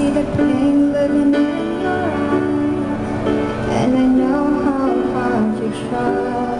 see the pain living in your eyes. And I know how hard you try.